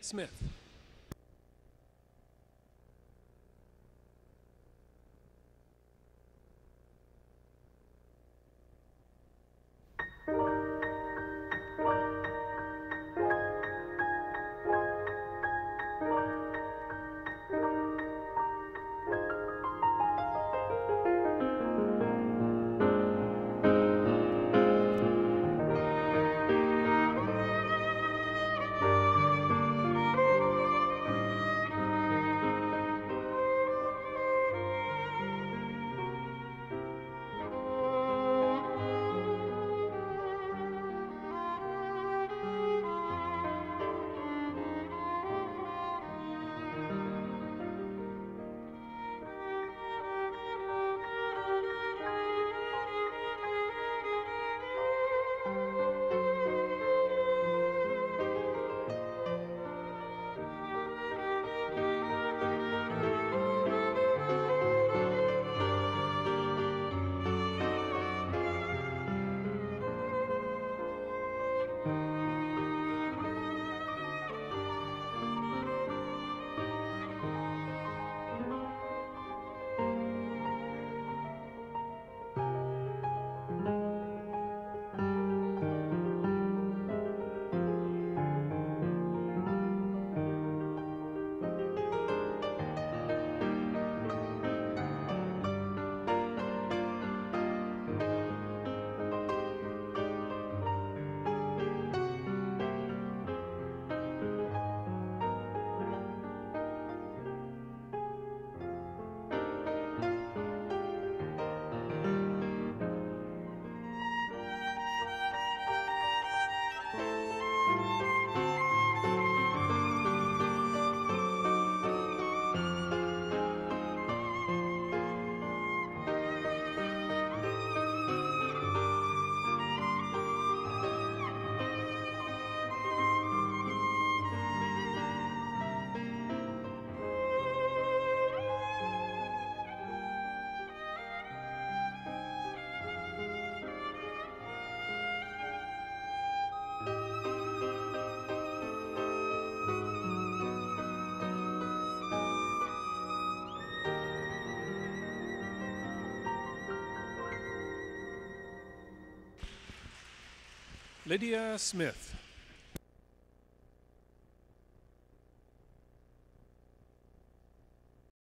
Smith. Lydia Smith.